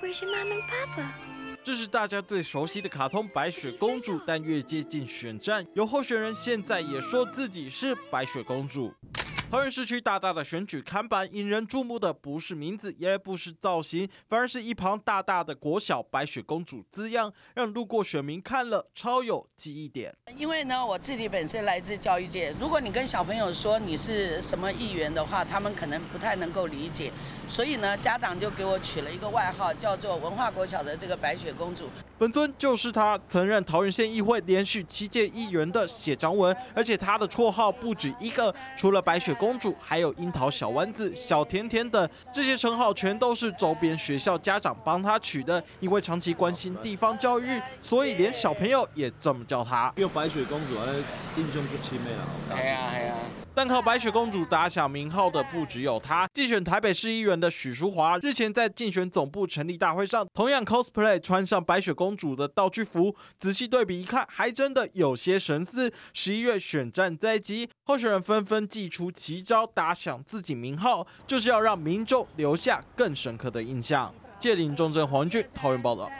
Where's your mom and papa? 这是大家最熟悉的卡通白雪公主，但越接近选战，有候选人现在也说自己是白雪公主。桃园市区大大的选举看板，引人注目的不是名字，也不是造型，反而是一旁大大的国小白雪公主字样，让路过选民看了超有记忆点。因为呢，我自己本身来自教育界，如果你跟小朋友说你是什么议员的话，他们可能不太能够理解，所以呢，家长就给我取了一个外号，叫做文化国小的这个白雪公主。本尊就是他，曾任桃园县议会连续七届议员的谢章文，而且他的绰号不止一个，除了白雪公主，还有樱桃小丸子、小甜甜等，这些称号全都是周边学校家长帮她取的。因为长期关心地方教育，所以连小朋友也这么叫她。叫白雪公主，安尼英雄不亲的啦。系啊系啊。但靠白雪公主打响名号的不只有她，竞选台北市议员的许淑华日前在竞选总部成立大会上，同样 cosplay 穿上白雪公主的道具服，仔细对比一看，还真的有些神似。十一月选战在即，候选人纷纷祭出奇招，打响自己名号，就是要让民众留下更深刻的印象。借林中镇黄军桃园报道。